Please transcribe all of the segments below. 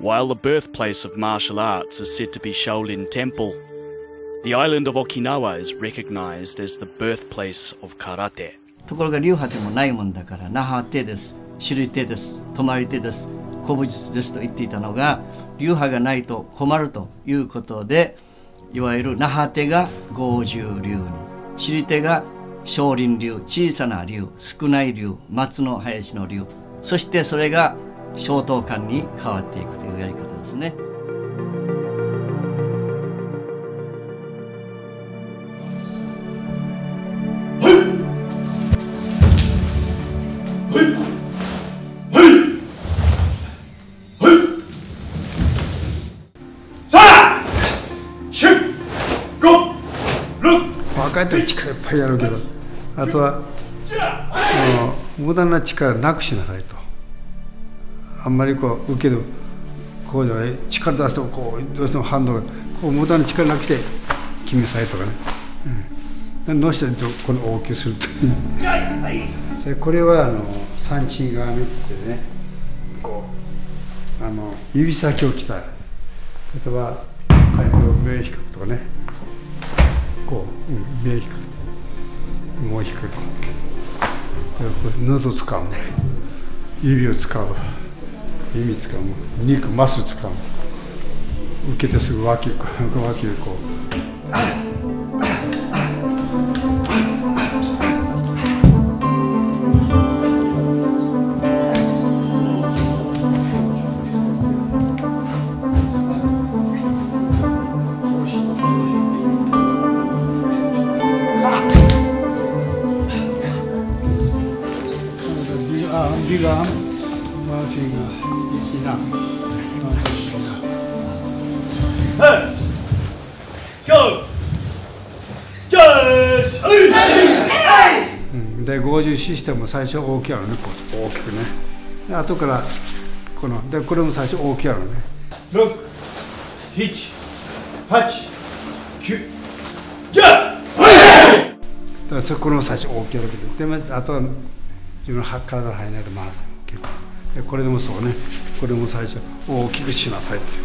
While the birthplace of martial arts is said to be Shaolin Temple, the island of Okinawa is recognized as the birthplace of karate. ところが流派でもないもんだから那覇手です知り手です泊まり手です古武術ですと言っていたのが流派がないと困るということでいわゆる那覇手が五十流に知り手が少林流小さな流少ない流松の林の流そしてそれが小等間に変わっていくというやり方ですね。若い時力いっぱいやるけどあとは無駄な力なくしなさいとあんまりこう受けるこうじゃない力出してもこうどうしても反動がこう無駄な力なくて決めさいとかね、うん、どうしてこの大きくする。とそれこれはあの三鎮鏡ってねこうあの指先を鍛える。例えば目低くとかねこう、うん、目低くもう低くと喉使うね指を使う耳使う肉マス使う受けてすぐ脇脇をこう。で50システム最初大きいのねこう。大きくね。で後からこのでこれも最初大きいのね。678じゃあだからそこの最初大きいわけでであとは自分の体が入らないと回す結構。で これでもそうねこれも最初大きくしなさいっていう、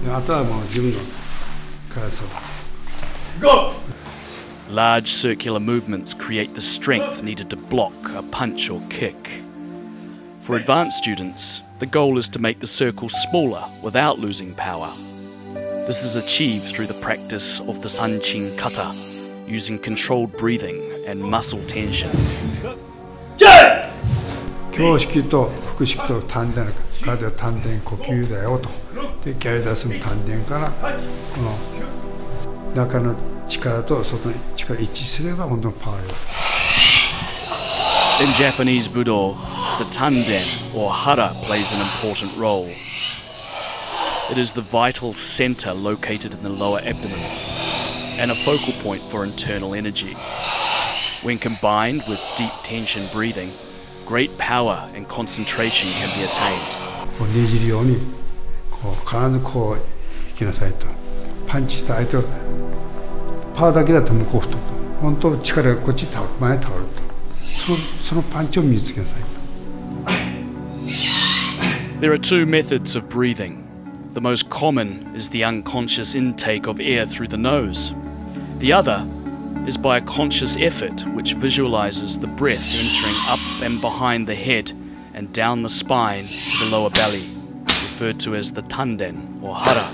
うん、であとはもう自分の体そう Go! Large circular movements create the strength needed to block a punch or kick. For advanced students, the goal is to make the circle smaller without losing power. This is achieved through the practice of the Sanchin Kata, using controlled breathing and muscle tension. 胸式と腹式と丹田の体は丹田呼吸だよとで気合い出す丹田からこの中の力と外の力一致すれば本当のパワーよ In Japanese Budo, the tanden or hara plays an important role. It is the vital center located in the lower abdomen and a focal point for internal energy. When combined with deep tension breathing, great power and concentration can be attained. ねじるようにこう必ずこう行きなさいとパンチした相手をパーだけだと向こうと本当力がこっち倒る前倒るとそのそのパンチを身につけなさいと There are two methods of breathing. The most common is the unconscious intake of air through the nose. The other is by a conscious effort which visualizes the breath entering up and behind the head and down the spine to the lower belly, referred to as the tanden or hara.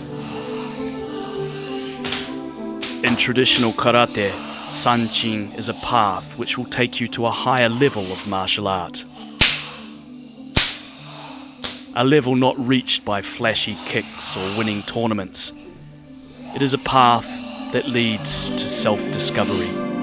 In traditional karate, sanchin is a path which will take you to a higher level of martial art. A level not reached by flashy kicks or winning tournaments. It is a path that leads to self discovery.